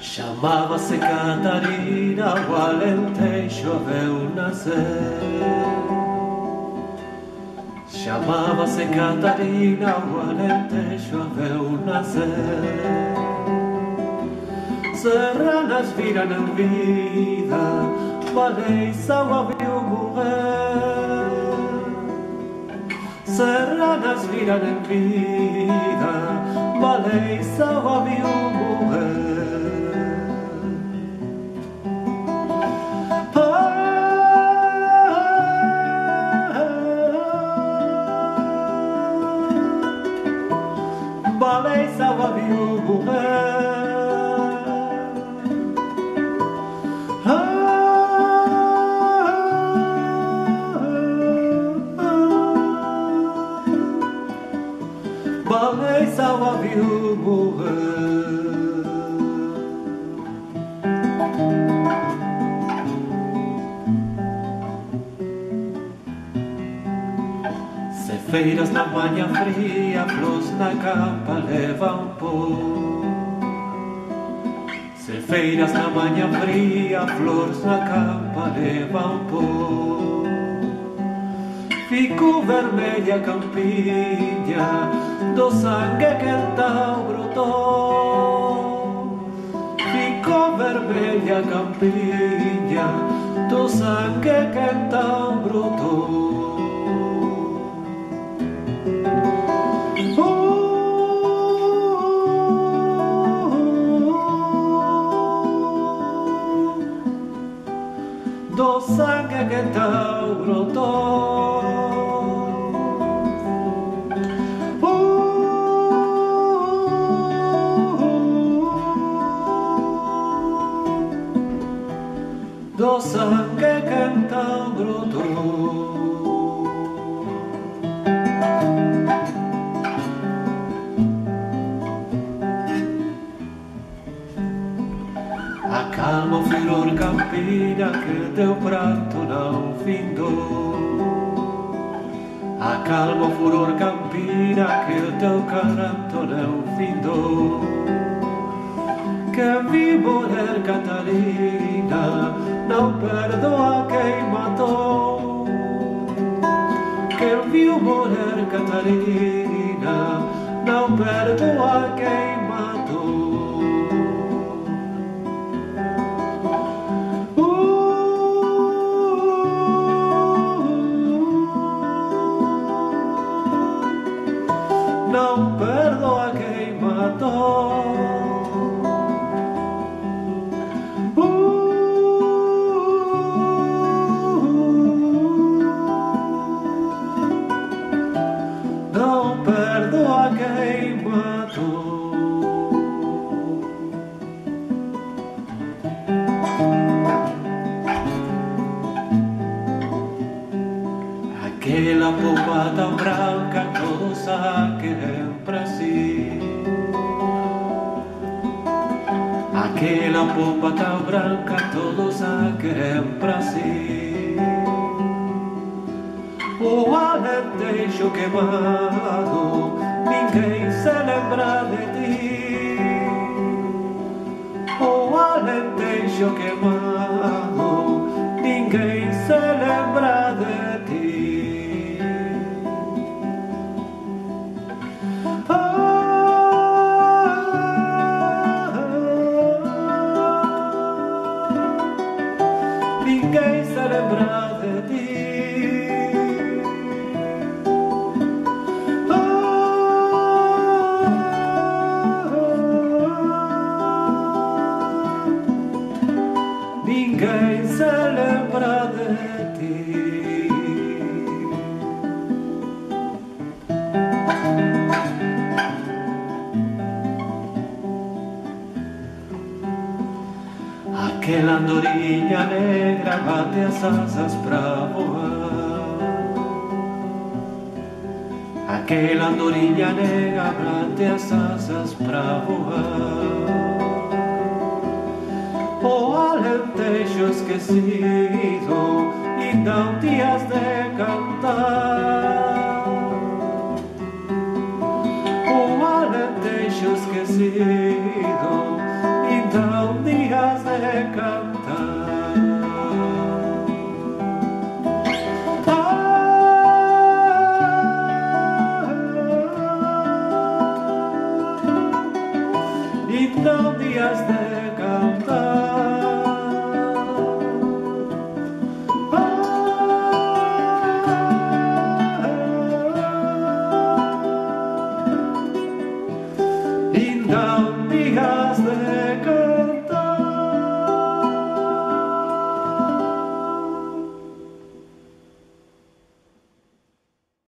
Chamava-se Catarina, o Alentejo veio nascer. Chamava-se Catarina, o Alentejo veio nascer. Serranas viram em vida, Valência viu morrer. Serranas viram em vida, Valência viu morrer. Valência Viu morrer. Se feiras na manhã fria, flores na capa levam pó. Se feiras na manhã fria, flores na capa levam pó. Fico vermelha campinha do sangue que el tal brotou. Fico vermelha campinha do sangue que el tal brotou. Do sangue que então brotou. Acalma o furor campina que teu pranto não findou. Acalma o furor campina que teu canto não findou. Que vi morrer Catarina, não perdoa quem matou. Quem viu morrer Catarina, não perdoa quem matou. não perdoa quem matou. Aquela pomba tão branca todos a querem pra si Aquela tão branca todos a querem pra si O alentejo queimado ninguém se lembra de ti. O alentejo queimado ninguém Aquela andorinha negra bate as asas pra voar. Aquela andorinha negra bate as asas pra voar. Oh, o alentejo esquecido e não dias de cantar. Oh, o alentejo esquecido